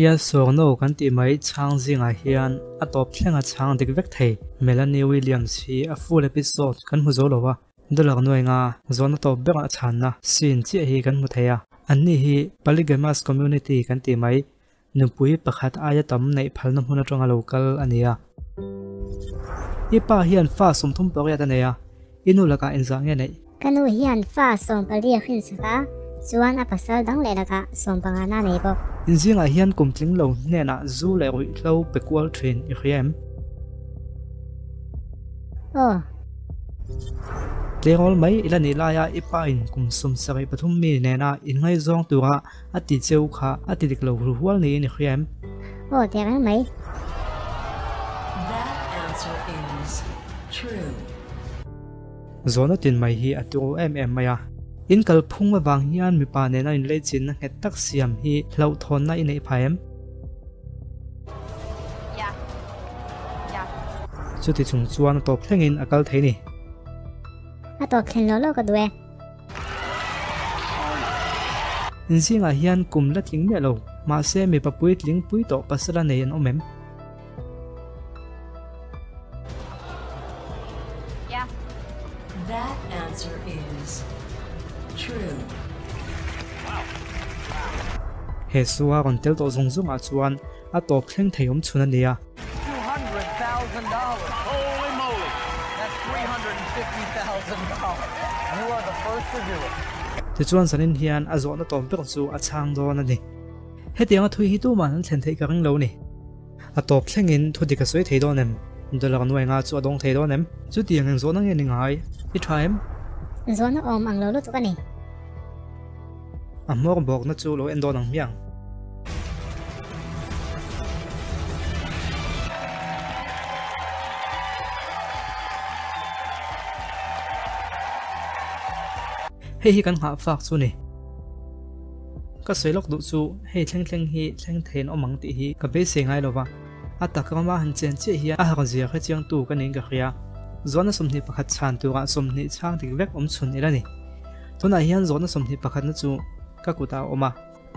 ia sawng no kan ti mai chang zinga hian, a top a chang dik vek thei. Melanie Williams hi a full episode kan hu zo lowa dolak noi nga, zona top bek a chan na sin chi hi kan mu a. Anni hi, polygamous community kan ti mai. Nupui pakhat aya tam nei phalna hmuna tonga local ania ipa hian fa sum thum pawh ya ta neya inu laka inza nge nei. Kanu hian fa som palia khin saka chuan a pasal dang le laka som panga na nei bo inzinga hian kumtling lo ne na zu le ri tlo pekwal train i khiam oh tlengol mai ila ni la ya ipa in kum sum sabai pathum mi ne na in ngai zong tura ati cheu kha ati dik lo ru hwal ni ni khiam oh te kan mai That answer is true. zona tin mai hi atu em em maya in kal phung ma wang hian mi pa ne na in le chin na het tak siam hi hlo thon na in ei. Yeah. chu ti chung chuan top thlengin akal thei ni a to khen lo lo ka duwe in zinga hian kum la tling me lo. Ma se mi pa pui tling pui to pasala nei an omem he suwa ron tel to zong zong a chuan a top thleng thei om chuna nia $200,000. Holy moly. That's $350,000. You are the first to do it. ti chuan sanin hian a zawna tom bek chu a chang dawn ani hetianga thui hi tu man an thlen thei ka ring lo ni a top thlengin thu dik a soi thei dawn em dolak nuai nga chu adong thei dawn em chu tiang ang zawna nge ni ngai i thaim zona om ang lo lo tu ka ni a mor bok na chu lo en dawn ang miang hei hi kan nga fak chu ni ka soi lok du chu hei thleng thleng hi thleng thein omang ti hi ka be se ngai lova a ma han chen che hi a ha zia kha chiang tu ka ning ka khia zona somni pakhat chan tu ga somni chang tik vek om chun irani tuna hian zona somni pakhat na chu ka kuta oma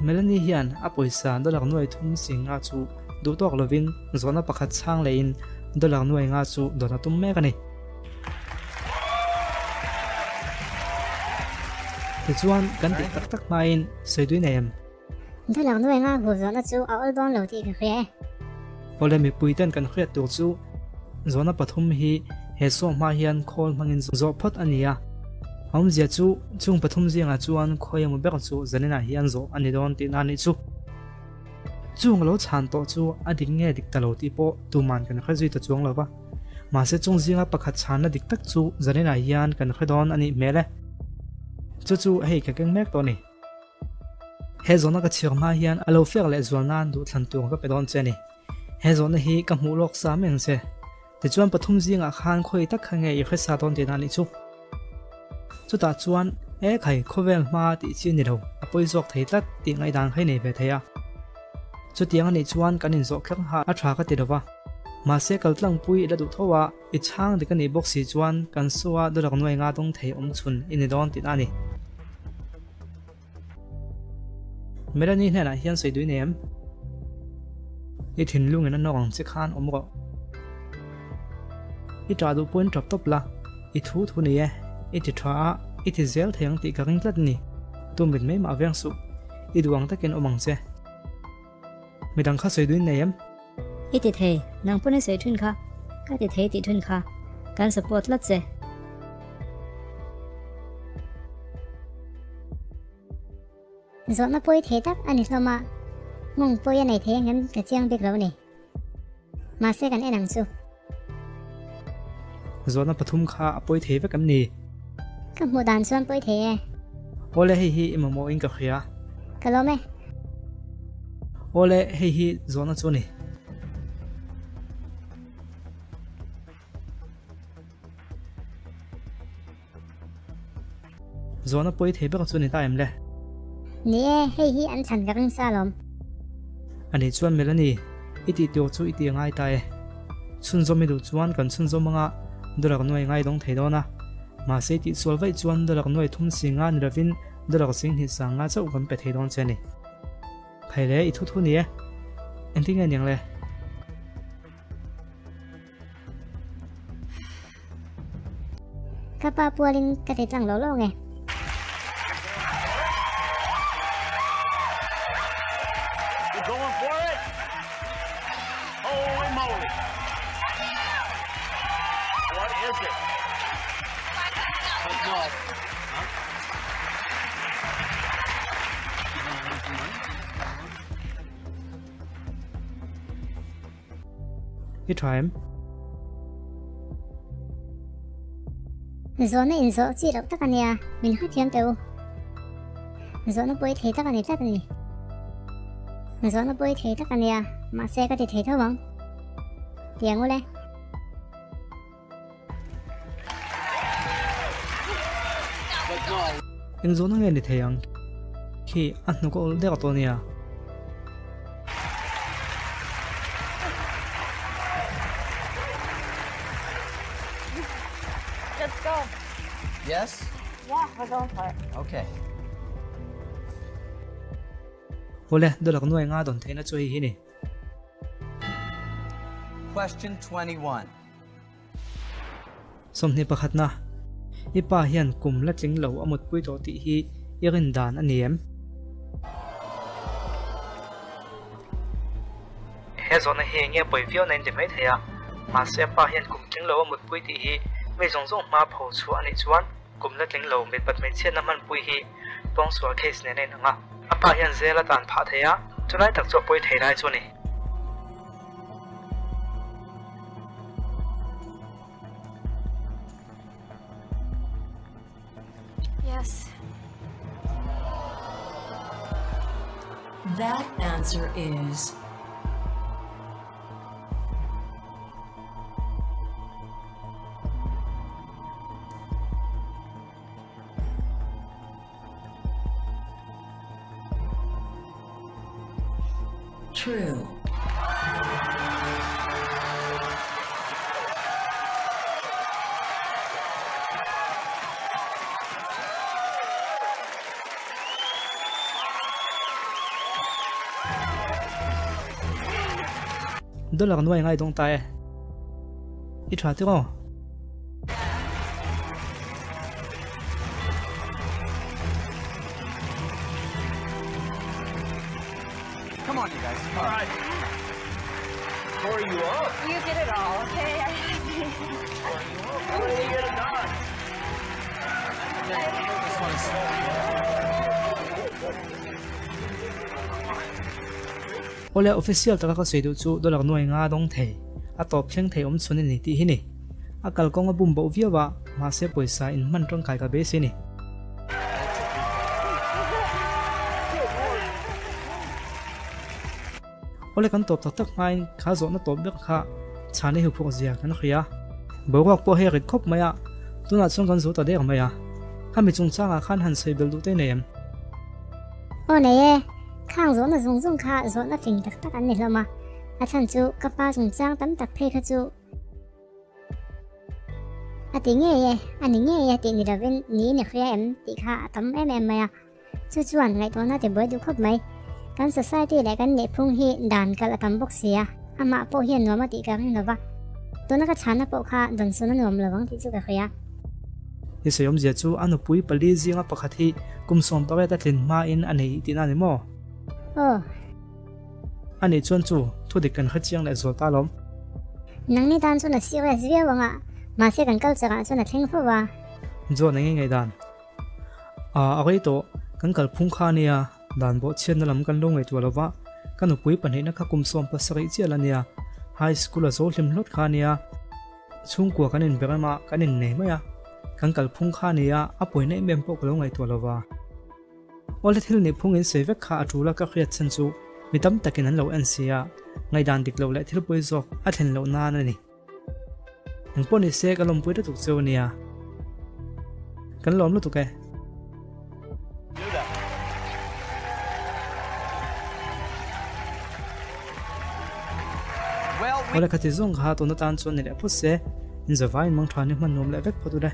melani hian a poisa dolak noi thum singa chu du tok lovin zona pakhat chang lein dolak noi nga chu dona tum me ka ni ti chuan kan ti tak tak main soidui nem da lang nuwe nga gu zona chu a ol don lo ti ka khre ole mi puiten kan khriat tu chu zona pathum hi he so ma hian khol mangin zo phot ania hom zia chu chung pathum zinga chuan khoyam bek chu zanina hian zo ani don ti na ni chu chung lo chan to chu adik nge dik talo ti po tu man kan khazui ta chuang lova ma se chung zinga pakhat chan na dik tak chu zanina hian kan khadon ani mele chu chu hei ka keng mek to ni he zona ka chir ma hian alo fer le zual nan du thlan tu ka pedon che ni he zona hi ka mu lok sa meng se ti chuan pathum zinga khan khoi tak khange i khesa ton ti na ni chu chu ta chuan e khai khovel ma ti chi ni lo apoi zok thei tlat ti ngai dang khai nei ve theya chu tiang ani chuan kanin zo khlang ha a tha ka ti dawa ma se kal tlang pui la du thowa i chang de ka ni box si chuan kan suwa do rak noi nga tong thei om chun in don ti na ni merani hna hian sei dui nem. I thin lung nó còn che khan om ro i tra du point top top la. I thu thu ni e. I ti tha i ti zel theng ti ka ring tlat ni. Tu mit me ma ah veng su. I duang takin omang che midang kha sei dui nem i ti the nang pune se thun kha. Ka ti the ti thun kha. Kan support lat che zona poi the tak ani hloma mong poi nei the ngam ka chiang bek lo ni ma se kan enang chu zona pathum kha apoi the ve kam ni ka mu dan chuan poi the ole hi hi imamo in ka khia ka lo me ole hi hi zona chu ni zona poi the be ka chu ni ta em le e hei hi an chan ka ring sa lom ani chuan melani iti tio chu iti ngai ta e chun zo mi du chuan kan chun zo manga dorak noi ngai dong thei dona ma se ti sol vai chuan dorak noi thum singa ni ravin dorak sing hi sanga chau kan pe thei don cheni khaile i thu thu ni e anh thích nghe nhàng lệ Kapa pualin katitang lolo nge. Is it? No. He try em Zo na in zo chi rok takania min ha thiam teu. Zo na poi thei takani takani. Zo na poi thei takania ma se ka ti thei thawang. Tiang ule. But in zo na nghe ni theyang khi an nu ko ul de ka to nia Let's go. Yes? Yeah, we're going for it. Okay. ole do lak nuai nga don theina chu hi ni Question 21. som ni pakhat na ipa hian kum la lầu lo amut pui to ti hi irin dan aniem he zona he nge poi vio nen de mai mà ma se pa hian kum lầu lo amut pui ti hi. Me zong zong ma pho chu ani chuan. Kum la chính lo me pat me chen năm man pui hi. Pong số case ne ne nga apa hian zela tan pha theya chunai tak cho poi thei rai chu ni. That answer is true. Do lak nuai ngai dong ta e i tha ti ko Come on, you guys. All right. Corey, you up? You did it all, okay? How did we get it done? Ole official taka ka sei du chu dolak noi nga dong the a top thleng the om chune ni ti hi ni a kal kong a bum bo via wa ma se poisa in man tong kai ka be se ni ole kan top tak tak mai kha zo na top bek kha chane hu phok zia kan khia bo wak po he rit khop maya tuna chung kan zo ta de maya mi chung changa khan han sei bel du te nem o này e. Khang zo na zung zung kha zo na phing tak tak an ni lama. A à, chan chu kapa zung chang tam tak phe kha chu. A à, ti nge ye, à, a ni nge ye ti ni ravin ni ni khria em ti kha tam em em maya. Chu chuan ngai to na te boy du khop mai. Kan society le kan ne phung hi dan kal atam bok sia. Ama po hian no ma ti ka ring lova. To na ka chana po kha don su na nom lawang vâng, ti chu ka khria. hi sayom zia chu anu pui pali zinga pakhat hi kum som pawe ta tlin ma in anei tina ni mo Ô, ani chuan chu thu dik kan khachiang le zol ta lom nang ni dan chu na siwa zia wanga. Ma se kan kal chaka chu na theng fo wa. zo na nge ngai dan a agai to kan kal phung kha nia dan bo chen na lam kan lo ngai tu lova kan u pui panhe na kha kum som pa sagai chi ala nia high school a zo hlim lot kha nia chung kwa kan in berama kan in nei maya kan kal phung kha nia a poi nei mem pok lo ngai tu lova ole thil ni phung in sevek kha atula ka khriat chen chu mitam takin an lo an sia ngai dan dik lo le thil poi zok a thlen lo na na ni ang poni se ka lom pui ta tuk cheu nia kan lom lu tu ke Do ka ti zong kha to na tan chon ni le phu se in zawai mang thani man nom le vek photu de